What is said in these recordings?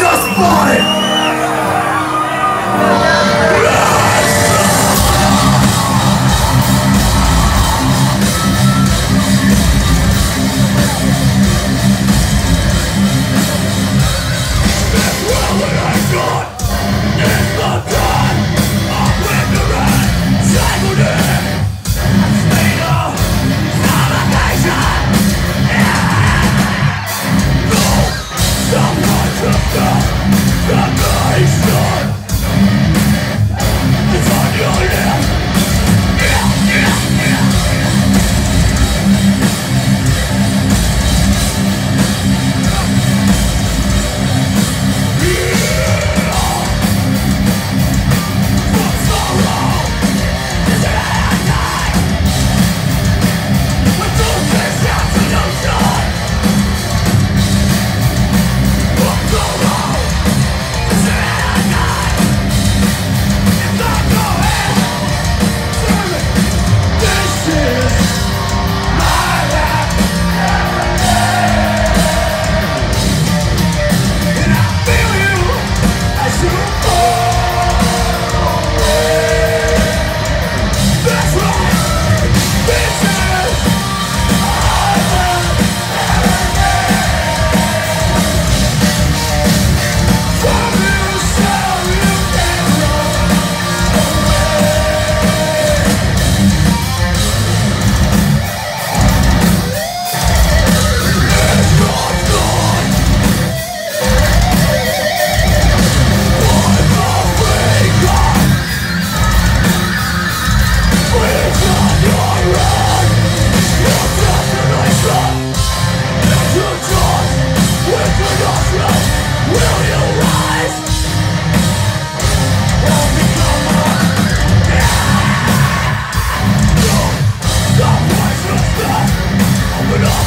just bought it! Open up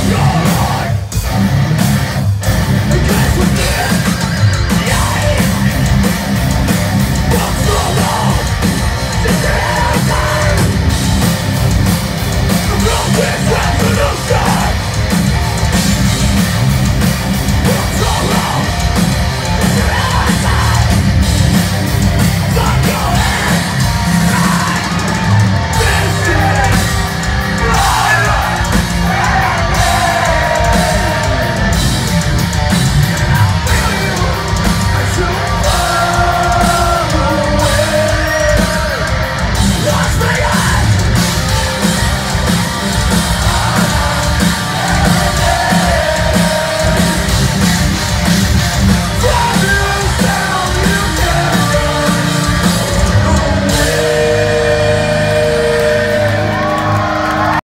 your